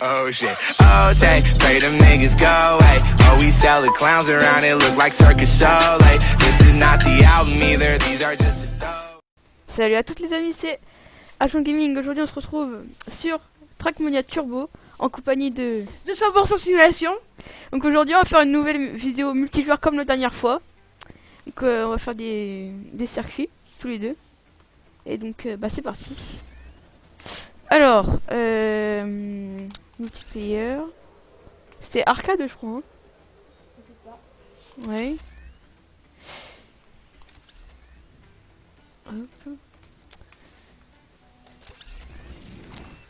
Oh shit. Oh, take, pray them niggas go away. Oh, we sell the clowns around it, look like circus show. Like, this is not the album either, these are just. Salut à toutes les amis, c'est Action Gaming. Aujourd'hui, on se retrouve sur Trackmania Turbo en compagnie de. 200% simulation. Donc aujourd'hui, on va faire une nouvelle vidéo multijoueur comme la dernière fois. Donc euh, on va faire des, des circuits tous les deux. Et donc, euh, bah c'est parti. Alors, euh, multiplayer. C'était arcade, je crois. hein. Ouais. Hop.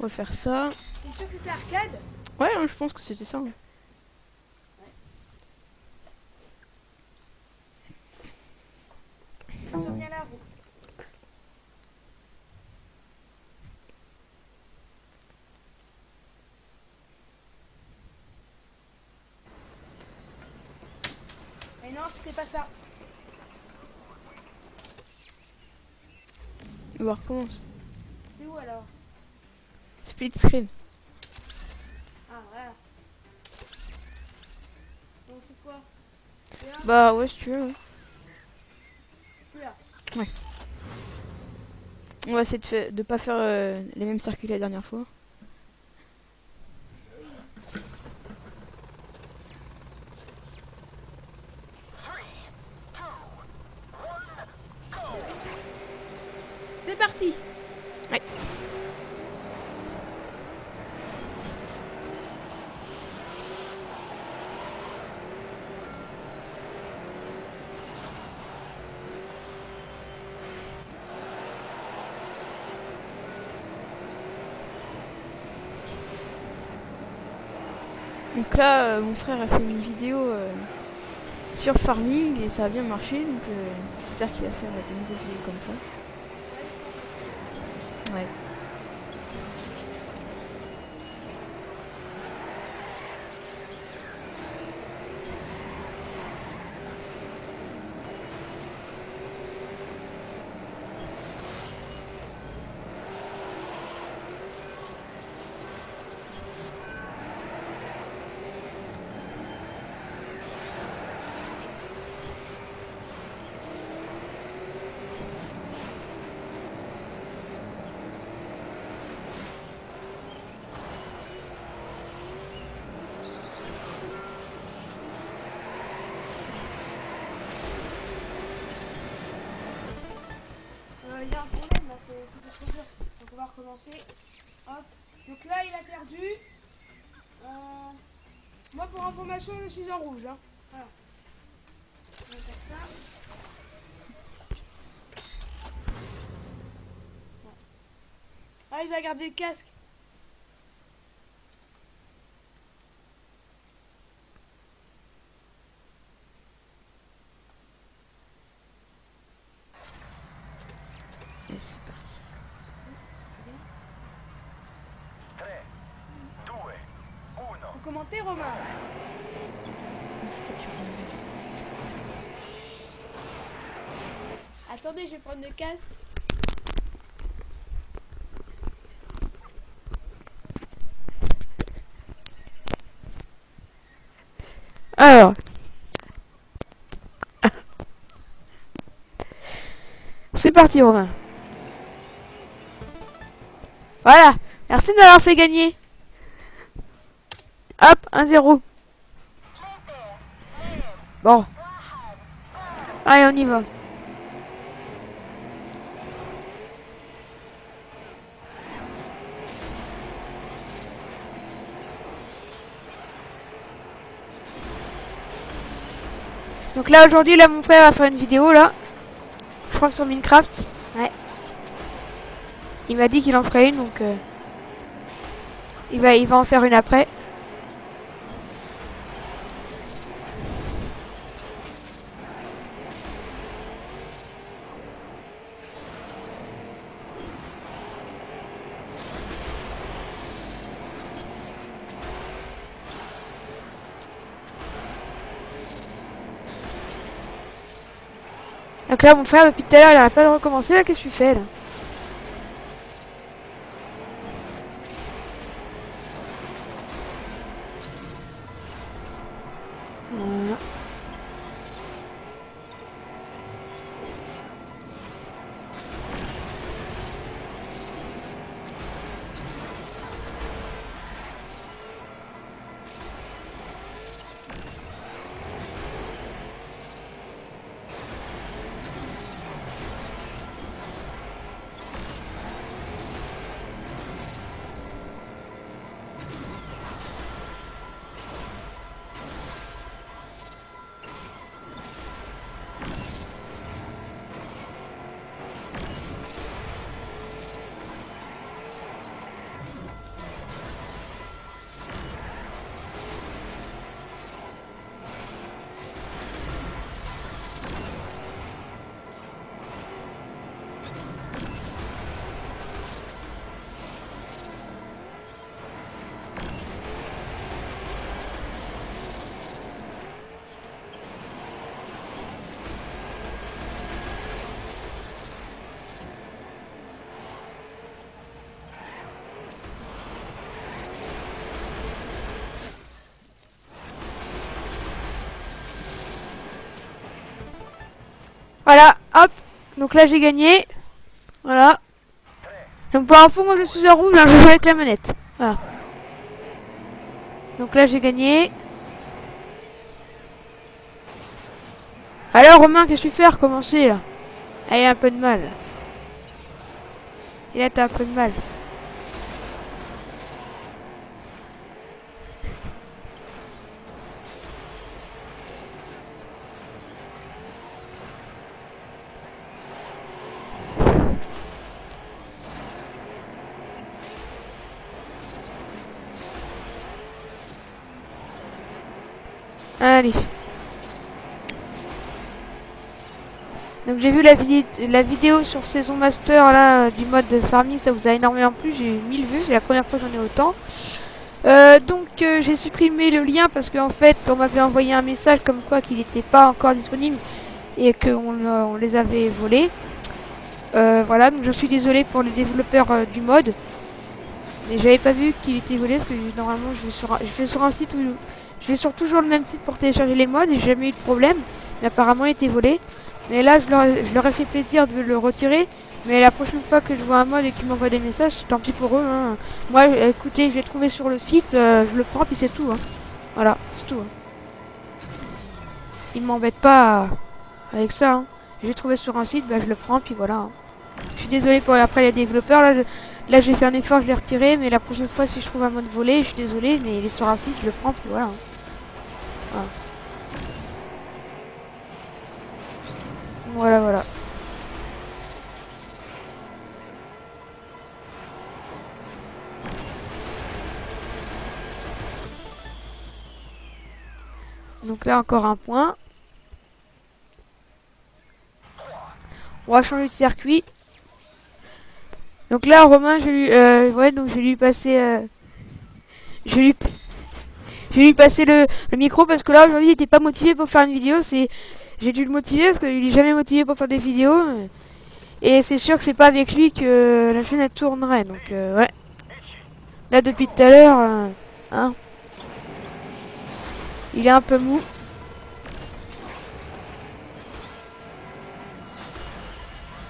On va faire ça. T'es sûr que c'était arcade? Ouais, je pense que c'était ça. hein. J'en viens là, vous. Mais non, c'était pas ça. On va recommencer. C'est où alors? Split screen. Ah, voilà. Donc c'est quoi? Là Bah ouais, si tu veux. ouais. Plus là. On va essayer de, fa- de pas faire euh, les mêmes circuits la dernière fois. Parti. Donc là, euh, mon frère a fait une vidéo euh, sur farming et ça a bien marché. Donc euh, j'espère qu'il va faire des vidéos comme ça. Ouais. Euh, Il y a un c'est trop dur. Donc on va recommencer. Hop. Donc là, il a perdu. Euh, Moi, pour information, je suis en rouge. Hein. Voilà. On va faire ça. Ah, il va garder le casque. Et c'est parti. 3, 2, 1. Faut commenter, Romain. Attendez, je vais prendre le. Alors. C'est parti, Romain. Voilà. Merci de m'avoir fait gagner. Hop, 1-0. Bon. Allez, on y va. Donc là, aujourd'hui, là, mon frère va faire une vidéo, là. Je crois que sur Minecraft. Ouais. Il m'a dit qu'il en ferait une, donc... euh, il, va, il va en faire une après. Mon frère, depuis tout à l'heure, il arrête pas de recommencer. Là, qu'est-ce que tu fais, là? Donc là, j'ai gagné. Voilà. Donc pour info, moi je suis en rouge, hein, je joue avec la manette. Voilà. Donc là, j'ai gagné. Alors Romain, qu'est-ce que tu fais à recommencer là? Ah, il a un peu de mal. Il a un peu de mal. Allez. Donc j'ai vu la, la vidéo sur Saison Master là du mode de farming, ça vous a énormément plu, j'ai eu 1000 vues, c'est la première fois que j'en ai autant. Euh, donc euh, j'ai supprimé le lien parce qu'en fait on m'avait envoyé un message comme quoi qu'il n'était pas encore disponible et qu'on euh, on les avait volés. Euh, voilà, donc je suis désolé pour les développeurs euh, du mode. Mais j'avais pas vu qu'il était volé parce que normalement je vais sur un, je vais sur un site où je vais sur toujours le même site pour télécharger les mods et j'ai jamais eu de problème. Mais apparemment il était volé. Mais là je leur, je leur ai fait plaisir de le retirer. Mais la prochaine fois que je vois un mod et qu'ils m'envoient des messages, tant pis pour eux. hein. Moi écoutez, je vais trouver sur le site, euh, je le prends puis c'est tout. hein. Voilà, c'est tout. hein. Ils m'embêtent pas avec ça. hein. Je l'ai trouvé sur un site, bah, je le prends puis voilà. hein. Je suis désolé pour après les développeurs. Là, Là j'ai fait un effort, je l'ai retiré, mais la prochaine fois si je trouve un mode volé, je suis désolé, mais il est sur un site, je le prends, puis voilà. Voilà, voilà. voilà. Donc là encore un point. On va changer de circuit. Donc là, Romain, je lui, euh, ouais, donc je lui euh, je lui, je lui passer le, le micro parce que là aujourd'hui, il était pas motivé pour faire une vidéo. C'est, j'ai dû le motiver parce qu'il est jamais motivé pour faire des vidéos. Et c'est sûr que c'est pas avec lui que la chaîne elle tournerait. Donc euh, ouais. Là depuis tout à l'heure, euh, hein, il est un peu mou.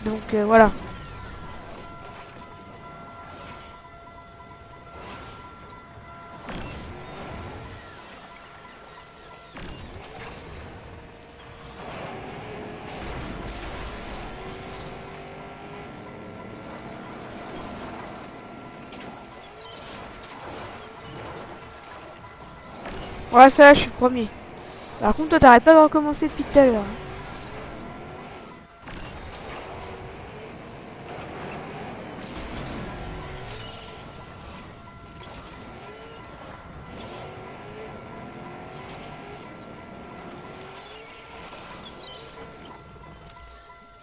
Donc euh, voilà. Voilà, ça là, je suis premier. Par contre, toi, t'arrêtes pas de recommencer depuis tout à l'heure.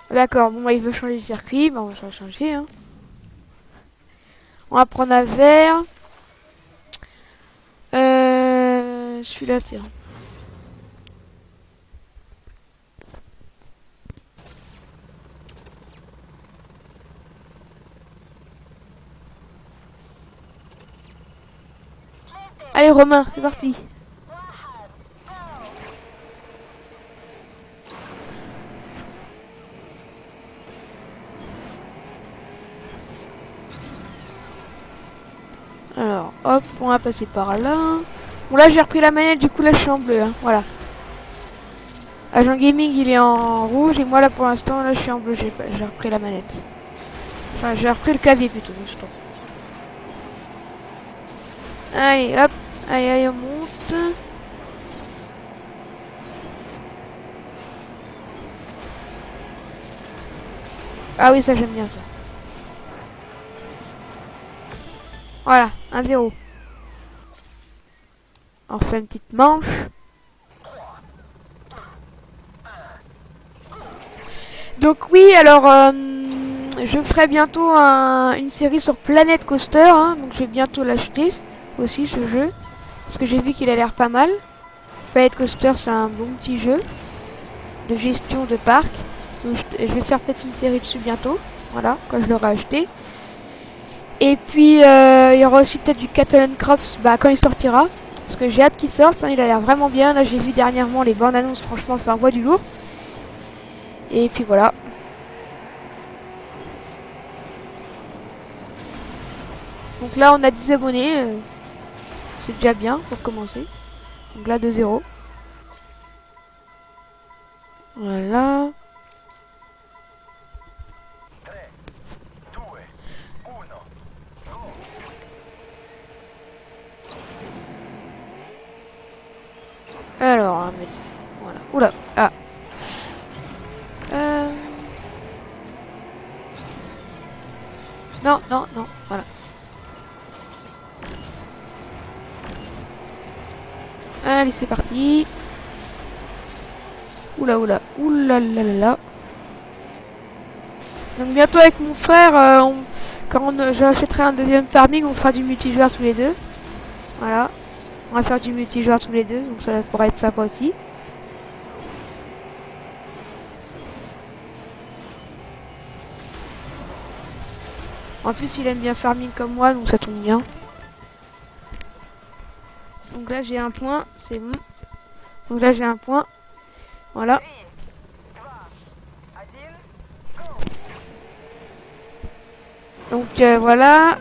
D'accord, bon, bah, il veut changer le circuit, bah, on va changer. Hein. On va prendre un verre. Euh, celui-là, tiens. Allez Romain, c'est parti. Alors, hop, on va passer par là. Bon là j'ai repris la manette, du coup là je suis en bleu, hein, voilà. Agent Gaming il est en rouge et moi là pour l'instant là je suis en bleu, j'ai repris la manette. Enfin j'ai repris le clavier plutôt, justement. Allez hop, allez allez on monte. Ah oui ça j'aime bien ça. Voilà, 1-0. On refait une petite manche. Donc oui, alors euh, je ferai bientôt un- une série sur Planet Coaster. hein, donc je vais bientôt l'acheter aussi ce jeu. Parce que j'ai vu qu'il a l'air pas mal. Planet Coaster c'est un bon petit jeu de gestion de parc. Donc je, je vais faire peut-être une série dessus bientôt. Voilà, quand je l'aurai acheté. Et puis euh, il y aura aussi peut-être du Catalan Crops bah, quand il sortira. Parce que j'ai hâte qu'il sorte, hein, il a l'air vraiment bien. Là j'ai vu dernièrement les bandes annonces, franchement ça envoie du lourd. Et puis voilà. Donc là on a 10 abonnés. Euh, c'est déjà bien pour commencer. Donc là de 0. Voilà. Alors, mettre... c- Voilà. Oula. Ah. Euh... Non, non, non. Voilà. Allez, c'est parti. Oula, oula. Oula là là là. Donc bientôt avec mon frère, euh, quand j'achèterai un deuxième farming, on fera du multijoueur tous les deux. Voilà. On va faire du multijoueur tous les deux, donc ça pourrait être sympa aussi. En plus, il aime bien farming comme moi, donc ça tombe bien. Donc là, j'ai un point, c'est bon. Donc là, j'ai un point. Voilà. 3, 1, Donc euh, voilà.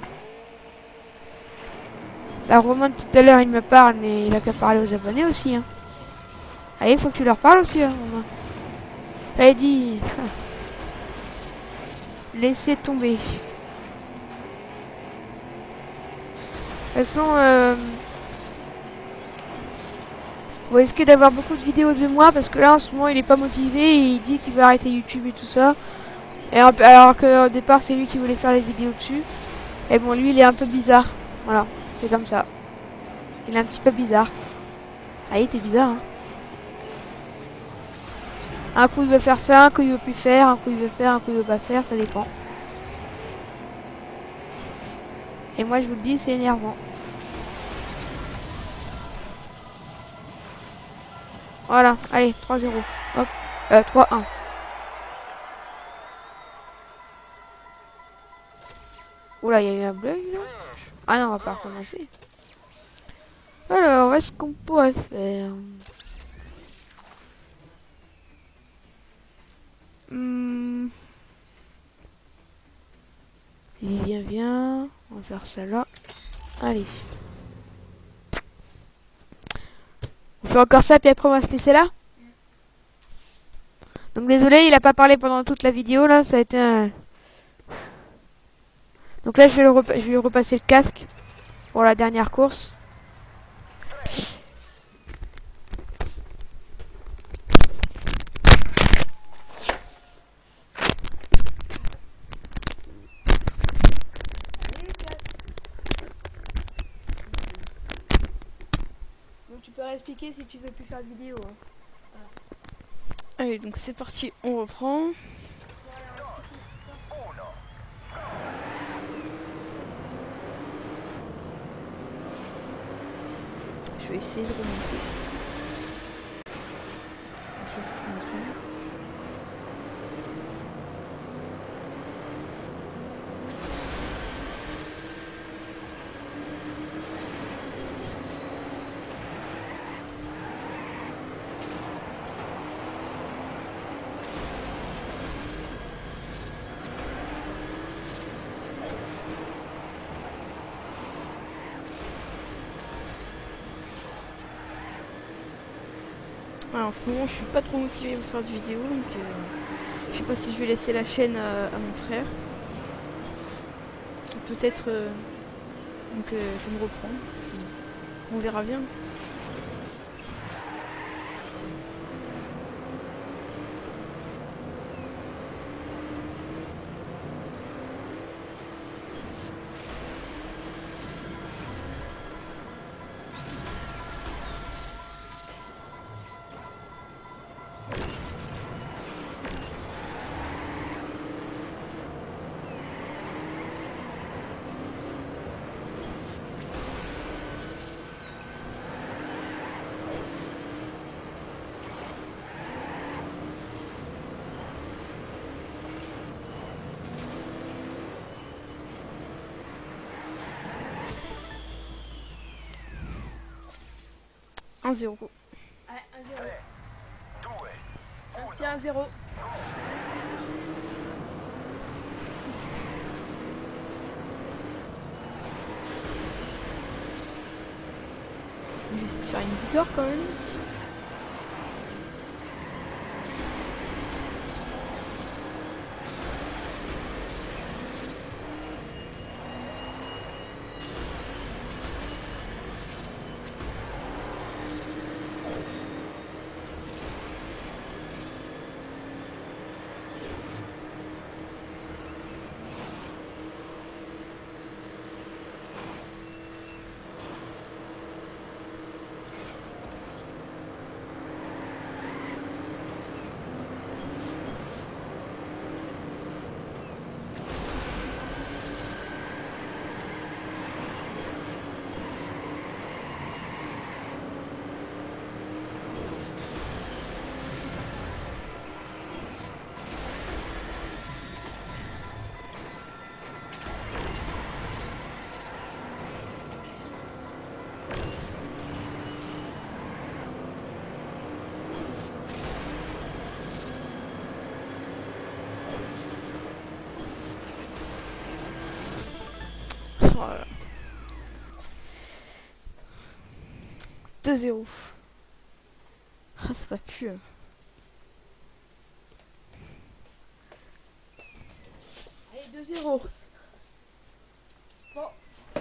La Romain tout à l'heure il me parle mais il a qu'à parler aux abonnés aussi. Hein. Allez, faut que tu leur parles aussi, hein, dit. Laissez tomber. De toute façon, euh... vous risquez d'avoir beaucoup de vidéos de moi parce que là en ce moment il est pas motivé et il dit qu'il va arrêter YouTube et tout ça. Et peu- alors qu'au départ, c'est lui qui voulait faire les vidéos dessus. Et bon, lui, il est un peu bizarre. Voilà, c'est comme ça. Il est un petit peu bizarre. Ah, il était bizarre, hein. Un coup, il veut faire ça, un coup, il veut plus faire, un coup, il veut faire, un coup, il veut pas faire, ça dépend. Et moi, je vous le dis, c'est énervant. Voilà, allez, 3-0. Hop, euh, 3-1. Oula, il y a eu un bug là Ah non, on va pas recommencer. Alors, est-ce qu'on pourrait faire? Hmm. Viens, viens. On va faire ça là. Allez. On fait encore ça, puis après on va se laisser là? Donc désolé, il a pas parlé pendant toute la vidéo là, ça a été un... Donc là, je vais, le repa- je vais lui repasser le casque pour la dernière course. Donc tu peux réexpliquer si tu veux plus faire de vidéo. hein. Allez, donc c'est parti, on reprend. Görüşeceğiz. En ce moment, je suis pas trop motivée pour faire de vidéo, donc euh, je sais pas si je vais laisser la chaîne à, mon frère. Peut-être. euh, donc, euh, je vais me reprendre. On verra bien. 1-0. Allez, 1-0. Bien 1-0. Juste faire une victoire quand même. Oh là là. 2-0. Ah, ça va plus. hein. Allez, 2-0. Bon. Peu...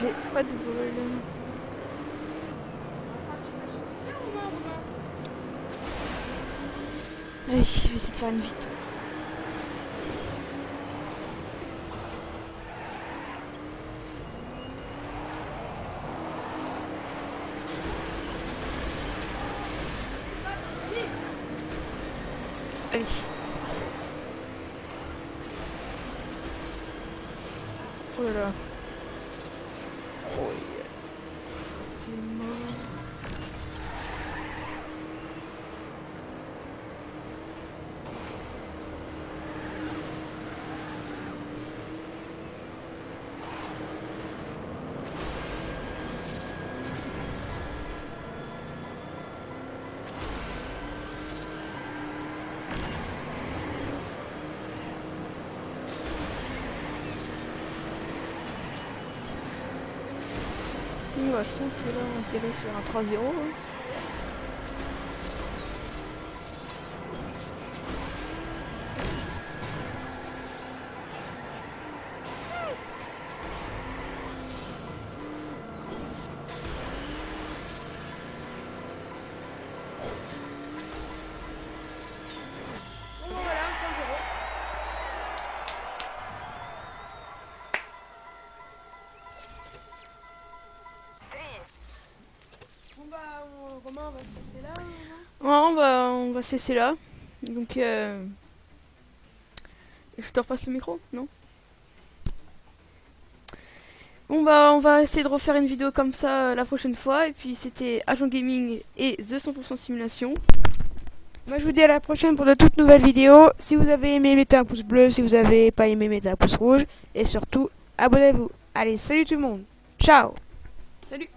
J'ai pas de bol. Allez, je vais essayer de faire une victoire. Allez. Oh Je pense que là, on de faire un 3-0. hein. On- va se laisser là. Romain. Ouais, on va, on va cesser là. Donc, euh... je te repasse le micro, non? Bon bah, on va essayer de refaire une vidéo comme ça euh, la prochaine fois. Et puis, c'était Agent Gaming et The 100% Simulation. Moi je vous dis à la prochaine pour de toutes nouvelles vidéos. Si vous avez aimé, mettez un pouce bleu. Si vous avez pas aimé, mettez un pouce rouge. Et surtout, abonnez-vous. Allez, salut tout le monde. Ciao Salut